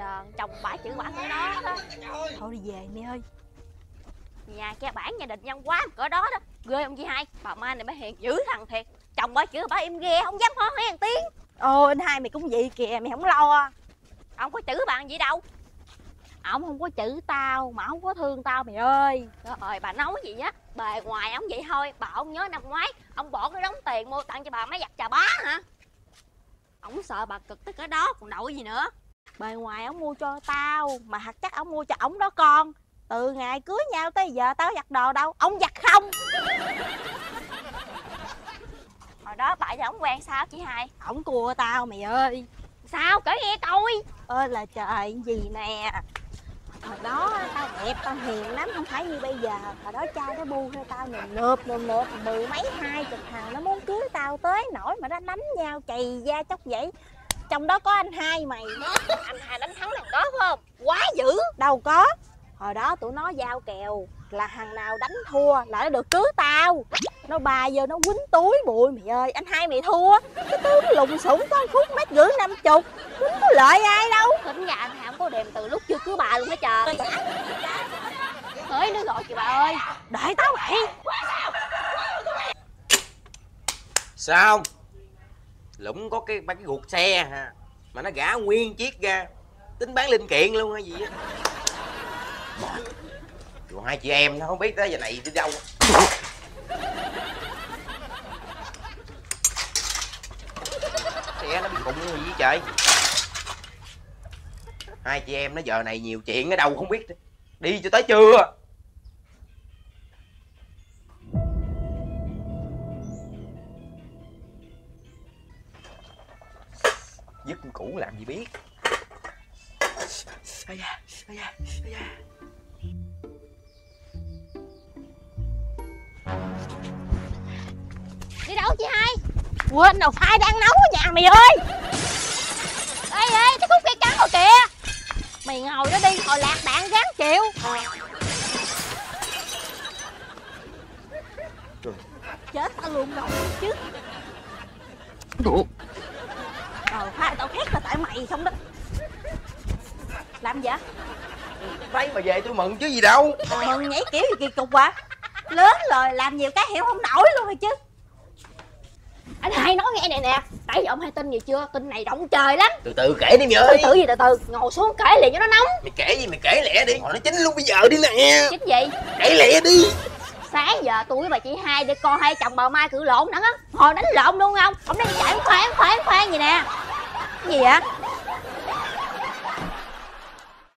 trơn chồng bả chữ bả cỡ đó đó. Thôi đi về mẹ ơi. Nhà kia bản nhà định nhân quá cỡ đó đó. Ghê không chị hai? Bà mai này mới hiền dữ thằng thiệt. Chồng bả chữ bả im ghe không dám ho hay tiếng. Ồ anh hai mày cũng vậy kìa mày không lo. Ông có chữ bạn gì đâu. Ổng không có chữ tao mà ổng có thương tao mày ơi. Rồi bà nói gì á bề ngoài ông vậy thôi bà ông nhớ năm ngoái ông bỏ cái đống tiền mua tặng cho bà máy giặt trà bá hả? Ông sợ bà cực tới cái đó còn đậu gì nữa bề ngoài ổng mua cho tao mà thật chắc ổng mua cho ổng đó con. Từ ngày cưới nhau tới giờ tao giặt đồ đâu ông giặt không. Hồi đó bà với ông quen sao chị hai? Ổng cua tao mày ơi. Sao kể nghe coi. Ơi là trời gì nè. Hồi đó tao đẹp tao hiền lắm không phải như bây giờ. Hồi đó trai nó bu theo tao nườm nượp nườm nượp mười mấy hai chục thằng nó muốn cưới tao tới nổi mà nó đánh nhau chày da chóc vậy trong đó có anh hai mày anh hai đánh thắng thằng đó phải không? Quá dữ. Đâu có. Hồi đó tụi nó giao kèo là thằng nào đánh thua là nó được cưới tao. Nó bà giờ nó quýnh túi bụi mày ơi anh hai mày thua. Cái tướng lùng sủng có phút mét rưỡi năm chục. Quýnh có lợi ai đâu. Tính ra anh hai không có đềm từ lúc chưa cưới bà luôn hả trời? Hỡi nó gọi chị bà ơi. Đợi tao vậy sao lũng có cái ba cái guộc xe ha mà nó gã nguyên chiếc ra. Tính bán linh kiện luôn hay gì á. Còn hai chị em nó không biết tới giờ này đi đâu. Xe nó bị bụng gì vậy trời? Hai chị em nó giờ này nhiều chuyện ở đâu không biết. Đi cho tới trưa. Dứt cũ làm gì biết. Da, da, da. đi đâu chị hai? Quên đầu phai đang nấu ở nhà mày ơi. Ê ê cái khúc cây trắng rồi kìa. Mày ngồi đó đi hồi lạc đạn gán chịu. Chết tao luôn đâu chứ. Rồi phai tao khét là tại mày không đó. Làm gì vậy? Thấy mà về tôi mừng chứ gì đâu. Mừng nhảy kiểu gì kỳ cục à lớn rồi làm nhiều cái hiểu không nổi luôn rồi chứ. Anh hai nói nghe này nè. Nãy giờ ông hai tin gì chưa? Tin này động trời lắm. Từ từ kể đi mày từ ơi từ gì từ từ. Ngồi xuống kể liền cho nó nóng. Mày kể gì mày kể lẹ đi. Hồi nó chính luôn bây giờ đi nè. Chính gì? Kể lẹ đi. Sáng giờ tôi với bà chị hai để coi hai chồng bà mai cự lộn nắng á hồi đánh lộn luôn không? Ông đang chạy khoan khoan khoan gì nè gì vậy?